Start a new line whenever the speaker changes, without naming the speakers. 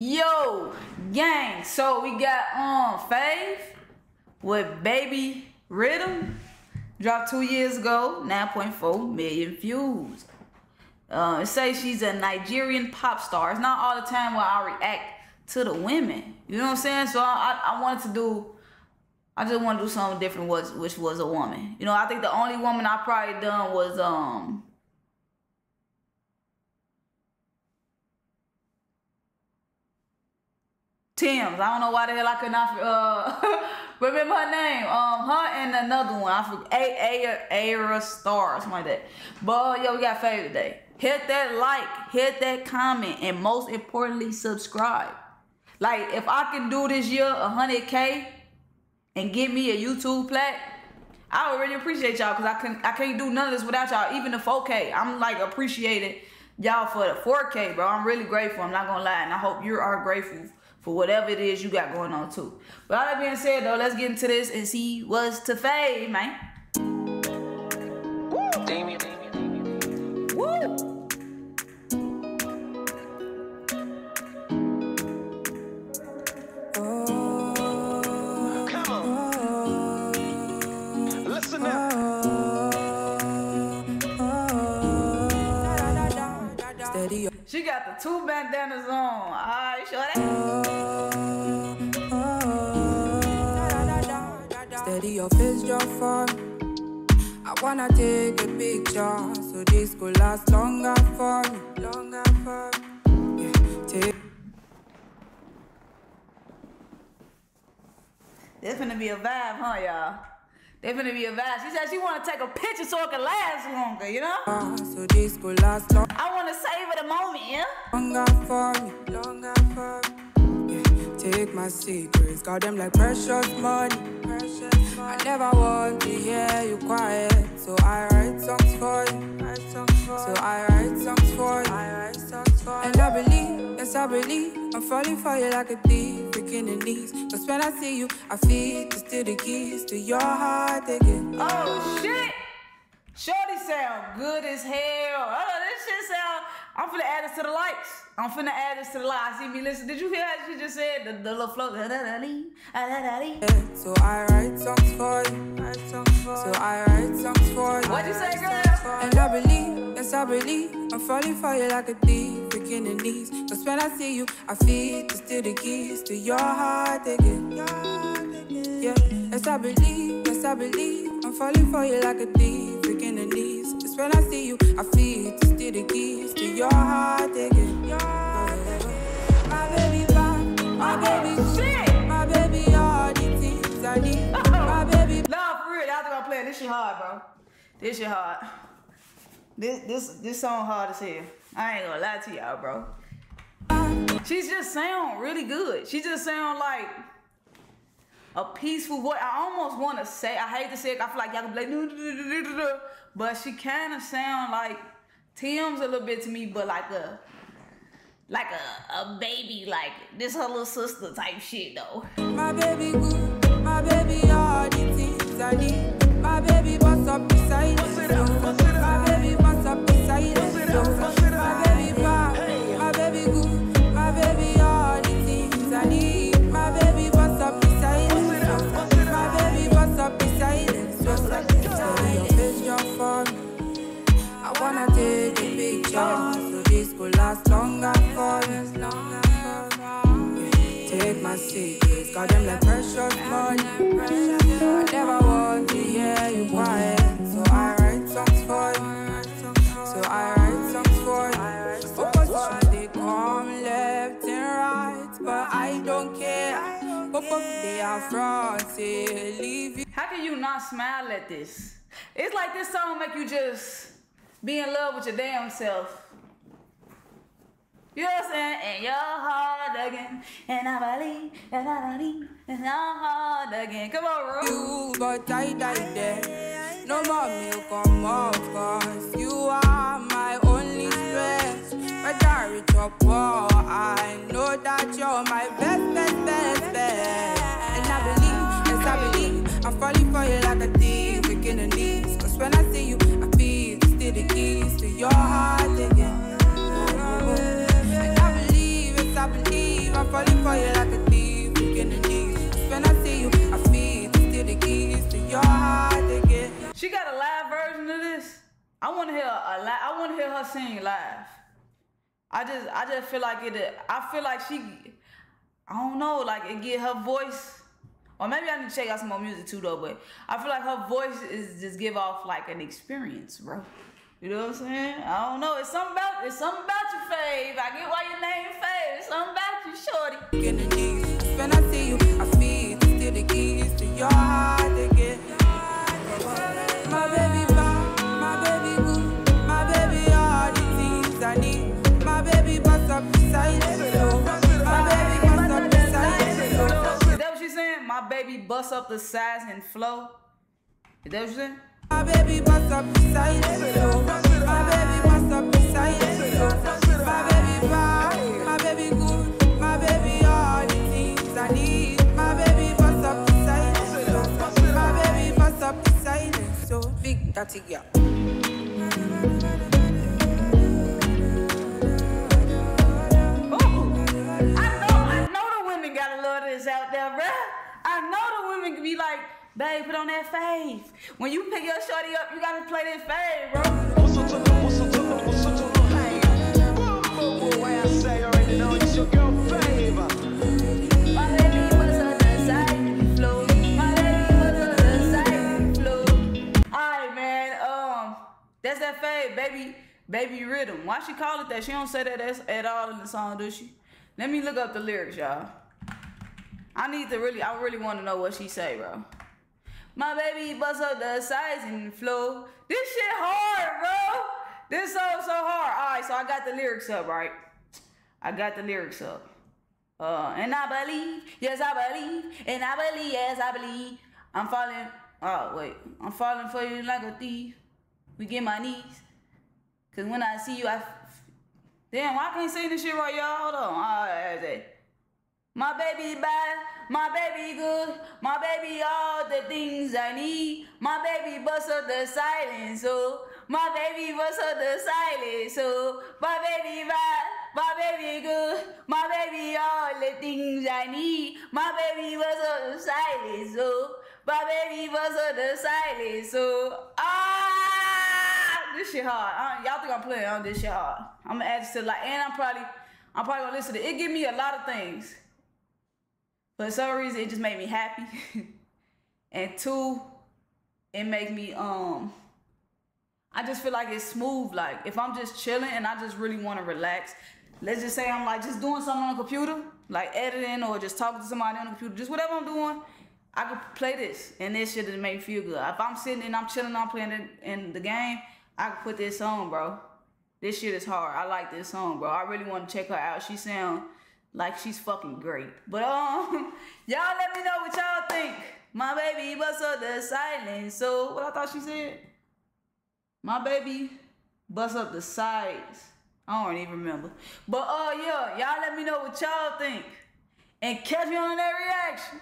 Yo, gang. So we got um Fave with Baby Riddim. Dropped two years ago, 9.4 million views. Uh, it says she's a Nigerian pop star. It's not all the time where I react to the women. You know what I'm saying? So I, I, I wanted to do, I just want to do something different, was which was a woman. You know, I think the only woman I probably done was um Tems. I don't know why the hell I could not uh, remember her name. Um, her and another one. I forget. A A Ayra Starr something like that. But yo, we got favorite day. Hit that like, hit that comment, and most importantly, subscribe. Like if I can do this year 100k and get me a YouTube plat, I would really appreciate y'all because I can I can't do none of this without y'all. Even the 4K, I'm like appreciated y'all for the 4K, bro. I'm really grateful. I'm not gonna lie, and I hope you are grateful for whatever it is you got going on too. But all that being said though, let's get into this and see what's to fade, man. Woo! Damien, Damien, Damien. Woo! She got the two bandanas on. Alright, show that. Steady your face, your form. I wanna take a picture so this could last longer for me. Longer for me. Yeah, take. This gonna be a vibe, huh, y'all? They finna be a vibe. She said she wanna take a picture so it can last longer, you know? Uh, so this could last long. I wanna savor the moment, yeah? Longer for me, longer for me. Yeah. Take my secrets, got them like precious money. Precious money. I never want to hear you quiet, so I write songs for you. Write songs for so I write songs for you. I write songs for and I believe, yes I believe, I'm falling for you like a thief in the knees. Cause when I see you, I feel to steal the keys to your heart again. Oh shit! Shorty sound good as hell. Oh, this shit sound. I'm finna add this to the likes. I'm finna add this to the likes. See me listen. Did you hear how she just said the, the little flow? So I write songs for you. So I write songs for you. What'd you say, girl? And I believe, yes I believe, I'm falling for you like a thief knees. Cause when I see you, I feel to steal the keys to your heart again. Yeah, yes, I believe, yes, I believe. I'm falling for you like a thief, breaking the knees. Just when I see you, I feel to steal the keys to your heart again. My baby, back, my baby, shit. My baby, all the things I need. Uh-huh. My baby. No, for real, y'all think I'm playing this shit hard, bro. This shit hard. This this this song hard as hell. I ain't gonna lie to y'all, bro. She just sound really good. She just sound like a peaceful voice. I almost want to say, I hate to say it, I feel like y'all can be like, but she kind of sound like Tems a little bit to me, but like a like a, a baby, like this her little sister type shit though. My baby good, my baby all the things I need. My baby bust up beside me. Them like precious. I never want to hear you quiet, so I write songs for you. So I write songs for you. They come left and right, but I don't care. They are you. How can you not smile at this? It's like this song make you just be in love with your damn self. You know what I'm saying? And your heart again. And I believe, and I believe, and your heart again. Come on, bro. You, but I died there. No more milk on more cause you are my only stress. Majority of all, I know that you're my best, best, best, best. And I believe, yes, I believe, I'm falling for you like a thief, I
want to hear a li- I want to hear her sing live. I just I just feel like it. I feel like she. I don't know, like it get her voice. Or maybe I need to check out some more music too, though. But I feel like her voice is just give off like an experience, bro. You know what I'm saying? I don't know. It's something about it's something about you, Fave. I get why your name Fave. It's something about you, shorty.
When I see you, I the keys to your heart baby bust up the
size and flow. Is that what she's saying?
My baby bust up the silence, so my baby bust up the silence, so my baby bad, my baby good, my baby all the things I need. My baby bust up the silence, so my baby bust up the silence, so big daddy girl.
Be like, babe, put on that fave. When you pick your shorty up, you gotta play that fave, bro.
What's up what's.
Um, that's that fave, baby, baby riddim. Why she call it that? She don't say that at all in the song, does she? Let me look up the lyrics, y'all. I need to really, I really want to know what she say, bro. My baby bust up the size and flow. This shit hard, bro. This song so hard. All right, so I got the lyrics up, right? I got the lyrics up. Uh, and I believe, yes, I believe, and I believe, yes, I believe. I'm falling. Oh wait, I'm falling for you like a thief. We get my knees, cause when I see you, I. Damn, why can't say this shit right, y'all? Hold on. All right, all right. My baby bad, my baby good, my baby all the things I need. My baby bust up the silence, so my baby bust up the silence, so my baby bad, my baby good, my baby all the things I need. My baby bust up the silence, so my baby bust up the silence, so ah, this shit hard. Uh, y'all think I'm playing on this shit hard? I'm gonna add this to like, and I'm probably, I'm probably gonna listen to. It give me a lot of things. For some reason, it just made me happy. and two, it make me um. I just feel like it's smooth. Like if I'm just chilling and I just really want to relax, let's just say I'm like just doing something on the computer, like editing or just talking to somebody on the computer, just whatever I'm doing. I could play this and this shit just make me feel good. If I'm sitting and I'm chilling, I'm playing it in the game, I could put this on, bro. This shit is hard. I like this song, bro. I really want to check her out. She sound like she's fucking great. But um, y'all let me know what y'all think. My baby bust up the silence. So what I thought she said? My baby bust up the sides. I don't even remember. But uh yeah, y'all let me know what y'all think. And catch me on that reaction.